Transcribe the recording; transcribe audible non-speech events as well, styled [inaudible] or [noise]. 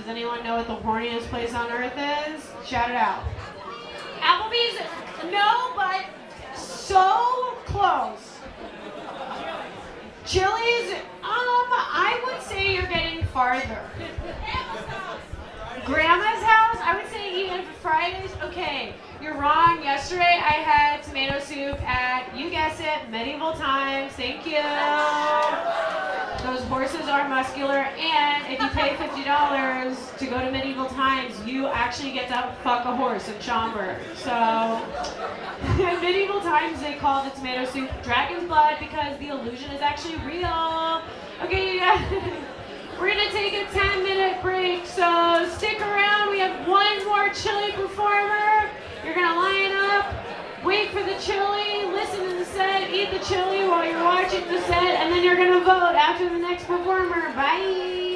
Does anyone know what the horniest place on earth is? Shout it out. Applebee's, no, but so close. Chili's, um, I would say you're getting farther. Grandma's house, I would say even for Fridays. Okay, you're wrong. Yesterday I had tomato soup at, you guess it, medieval times. Thank you. Horses are muscular, and if you pay $50 to go to medieval times, you actually get to fuck a horse in Schaumburg. So, [laughs] in medieval times, they call the tomato soup dragon's blood because the illusion is actually real. Okay, you. [laughs] We're gonna take a 10 minute break, so stick around. We have one more chili performer. You're gonna line up, wait for the chili, listen to the set, eat the chili while you're watching the set, and then you're gonna vote after the next performer. Bye.